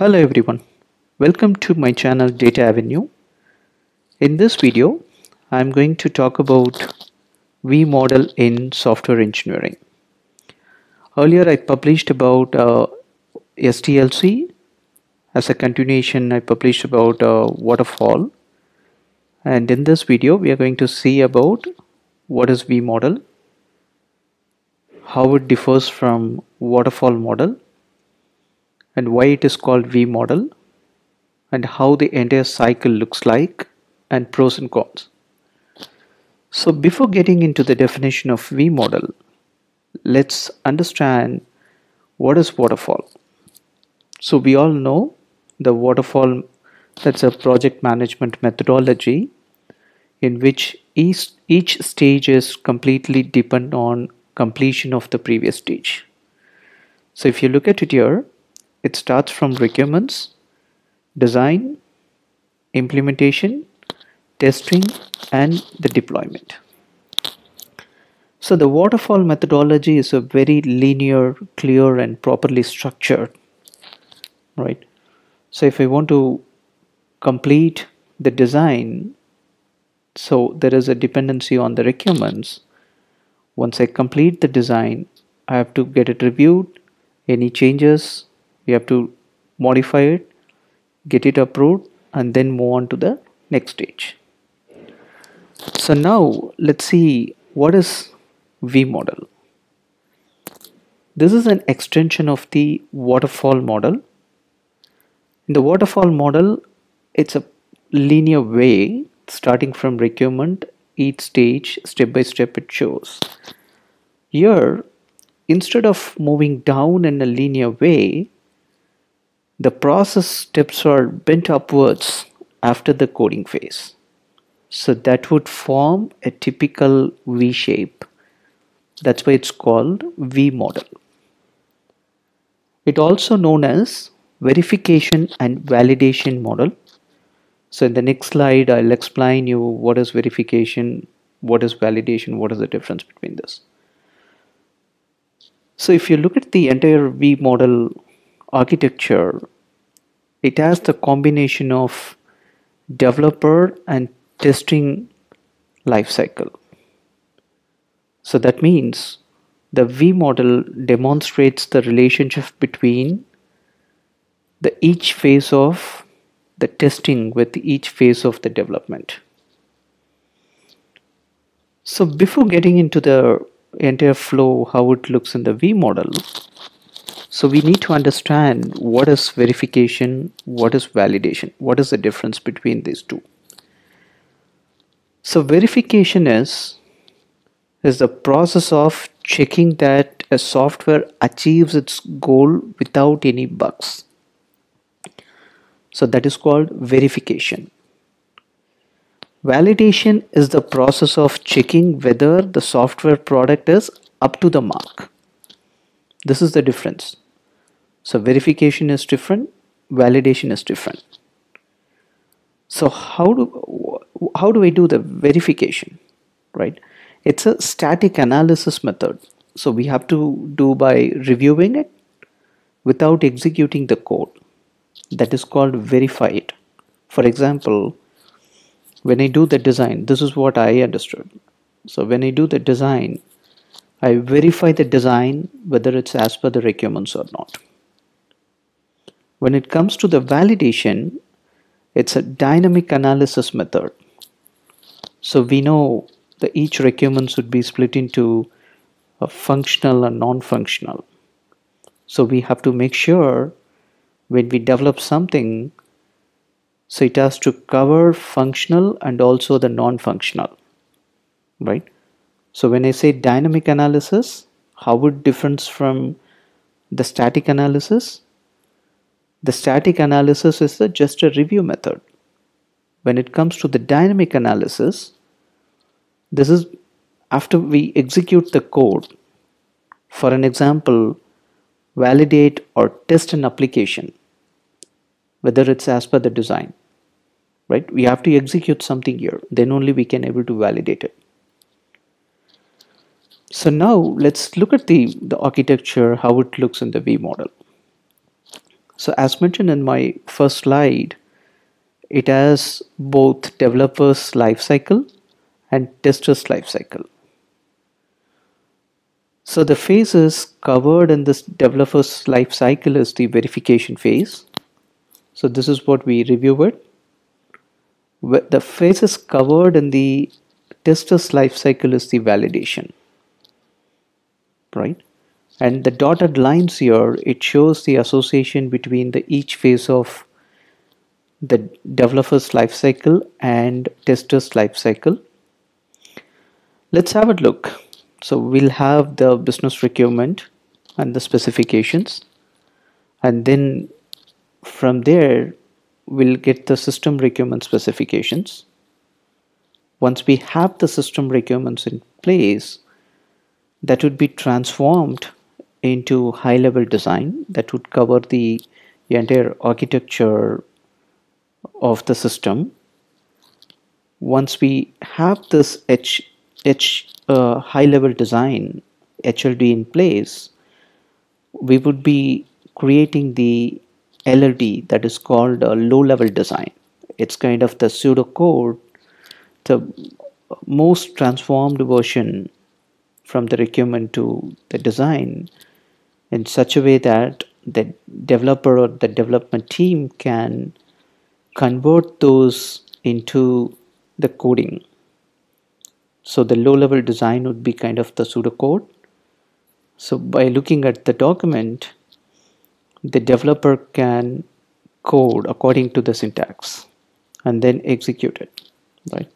Hello everyone, welcome to my channel Data Avenue. In this video, I'm going to talk about V-model in software engineering. Earlier I published about uh, SDLC. As a continuation, I published about uh, waterfall. And in this video, we are going to see about what is V-model, how it differs from waterfall model, and why it is called V model and how the entire cycle looks like and pros and cons. So before getting into the definition of V model, let's understand what is waterfall. So we all know the waterfall that's a project management methodology in which each, each stage is completely depend on completion of the previous stage. So if you look at it here, it starts from requirements, design, implementation, testing, and the deployment. So the waterfall methodology is a very linear, clear, and properly structured, right? So if I want to complete the design, so there is a dependency on the requirements. Once I complete the design, I have to get it reviewed, any changes, we have to modify it get it approved and then move on to the next stage. So now let's see what is V model. This is an extension of the waterfall model. In the waterfall model it's a linear way starting from requirement each stage step by step it shows. Here instead of moving down in a linear way the process steps are bent upwards after the coding phase. So that would form a typical V shape. That's why it's called V model. It also known as verification and validation model. So in the next slide, I'll explain you what is verification, what is validation, what is the difference between this. So if you look at the entire V model architecture, it has the combination of developer and testing lifecycle. So that means the V model demonstrates the relationship between the each phase of the testing with each phase of the development. So before getting into the entire flow, how it looks in the V model, so we need to understand what is verification, what is validation, what is the difference between these two. So verification is is the process of checking that a software achieves its goal without any bugs. So that is called verification. Validation is the process of checking whether the software product is up to the mark. This is the difference. So verification is different, validation is different. So how do how do I do the verification, right? It's a static analysis method. So we have to do by reviewing it without executing the code. That is called verify it. For example, when I do the design, this is what I understood. So when I do the design, I verify the design whether it's as per the requirements or not. When it comes to the validation, it's a dynamic analysis method. So we know that each requirement should be split into a functional and non-functional. So we have to make sure when we develop something, so it has to cover functional and also the non-functional, right? So when I say dynamic analysis, how it differs from the static analysis? The static analysis is just a review method. When it comes to the dynamic analysis, this is after we execute the code. For an example, validate or test an application, whether it's as per the design. Right? We have to execute something here. Then only we can able to validate it. So now let's look at the, the architecture, how it looks in the V model. So as mentioned in my first slide, it has both developer's lifecycle and tester's lifecycle. So the phases covered in this developer's lifecycle is the verification phase. So this is what we reviewed. The phases covered in the tester's lifecycle is the validation, right? And the dotted lines here, it shows the association between the each phase of the developer's lifecycle and tester's lifecycle. Let's have a look. So we'll have the business requirement and the specifications and then from there we'll get the system requirement specifications. Once we have the system requirements in place, that would be transformed into high level design that would cover the entire architecture of the system. Once we have this H, H uh, high level design HLD in place, we would be creating the LLD that is called a low level design. It's kind of the pseudocode, the most transformed version from the requirement to the design in such a way that the developer or the development team can convert those into the coding. So the low level design would be kind of the pseudocode. So by looking at the document, the developer can code according to the syntax and then execute it, right?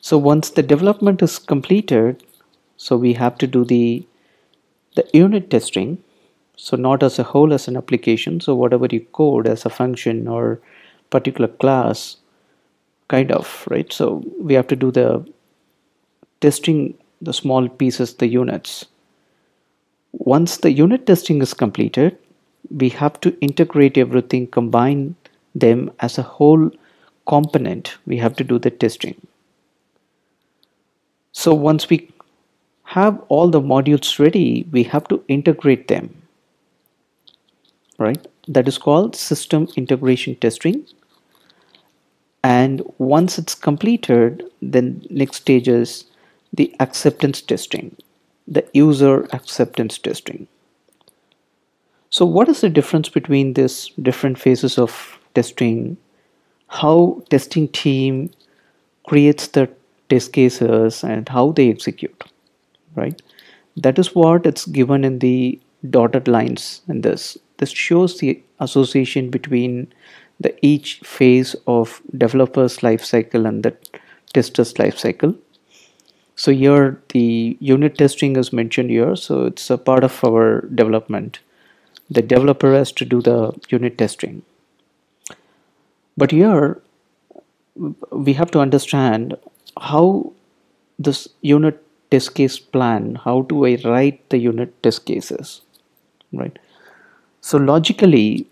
So once the development is completed, so we have to do the the unit testing. So not as a whole as an application. So whatever you code as a function or particular class kind of right? So we have to do the testing the small pieces the units. Once the unit testing is completed we have to integrate everything combine them as a whole component. We have to do the testing. So once we have all the modules ready we have to integrate them. Right? That is called system integration testing. And once it's completed then next stage is the acceptance testing the user acceptance testing. So what is the difference between these different phases of testing? How testing team creates the test cases and how they execute right? That is what it's given in the dotted lines in this. This shows the association between the each phase of developer's life cycle and the tester's life cycle. So here the unit testing is mentioned here. So it's a part of our development. The developer has to do the unit testing. But here we have to understand how this unit test case plan. How do I write the unit test cases? Right. So logically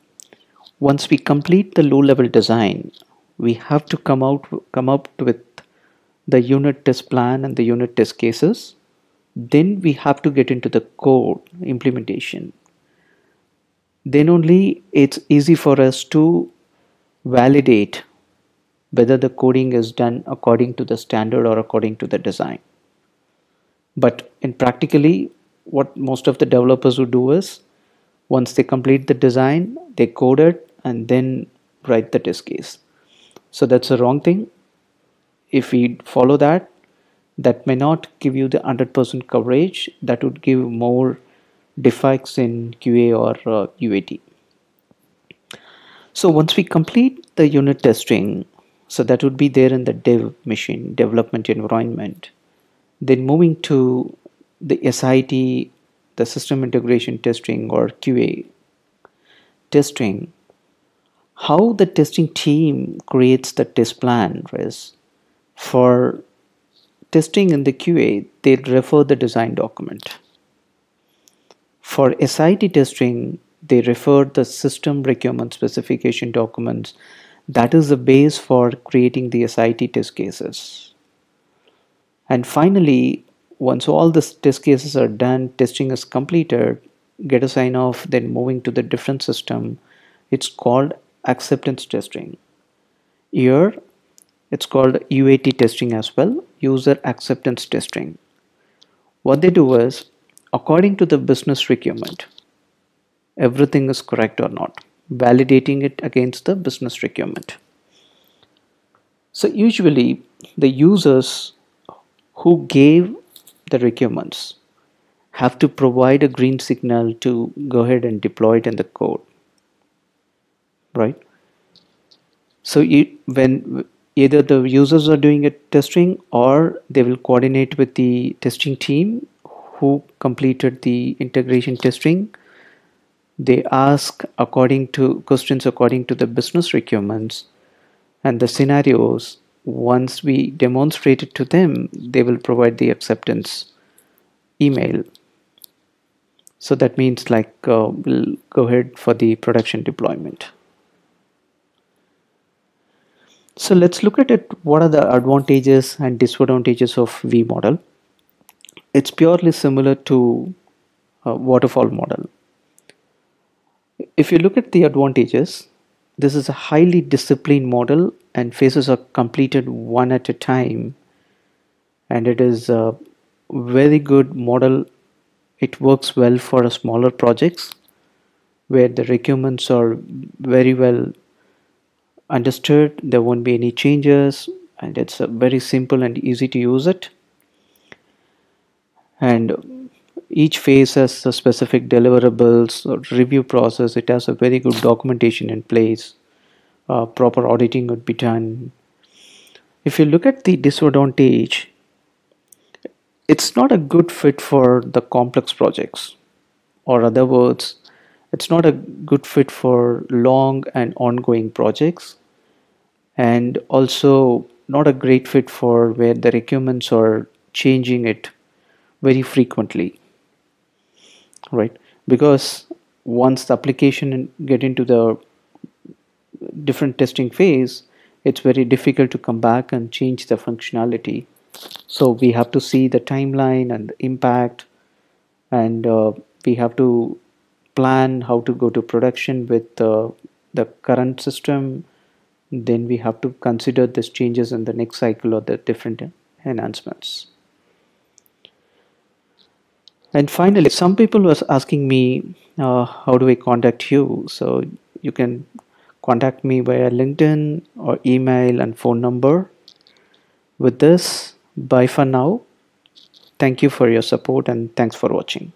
once we complete the low level design we have to come out come up with the unit test plan and the unit test cases. Then we have to get into the code implementation. Then only it's easy for us to validate whether the coding is done according to the standard or according to the design but in practically what most of the developers would do is once they complete the design they code it and then write the test case. So that's a wrong thing. If we follow that that may not give you the 100% coverage. That would give more defects in QA or uh, UAT so once we complete the unit testing so that would be there in the dev machine development environment then moving to the SIT the system integration testing or QA testing how the testing team creates the test plan is for testing in the QA they refer the design document. For SIT testing they refer the system requirement specification documents. That is the base for creating the SIT test cases and finally once all the test cases are done testing is completed get a sign off then moving to the different system it's called acceptance testing. Here it's called UAT testing as well user acceptance testing. What they do is according to the business requirement everything is correct or not validating it against the business requirement. So usually the users who gave the requirements have to provide a green signal to go ahead and deploy it in the code right? So when either the users are doing a testing or they will coordinate with the testing team who completed the integration testing. They ask according to questions according to the business requirements and the scenarios once we demonstrate it to them they will provide the acceptance email. So that means like uh, we'll go ahead for the production deployment. So let's look at it. What are the advantages and disadvantages of v model? It's purely similar to a waterfall model. If you look at the advantages, this is a highly disciplined model and phases are completed one at a time. And it is a very good model. It works well for smaller projects where the requirements are very well understood. There won't be any changes and it's very simple and easy to use it. And each phase has a specific deliverables or review process. It has a very good documentation in place. Uh, proper auditing would be done. If you look at the disadvantage it's not a good fit for the complex projects. Or other words it's not a good fit for long and ongoing projects. And also not a great fit for where the requirements are changing it very frequently right? Because once the application get into the different testing phase it's very difficult to come back and change the functionality. So we have to see the timeline and the impact and uh, we have to plan how to go to production with uh, the current system. Then we have to consider these changes in the next cycle or the different enhancements and finally some people was asking me uh, how do I contact you? So you can contact me via LinkedIn or email and phone number. With this bye for now. Thank you for your support and thanks for watching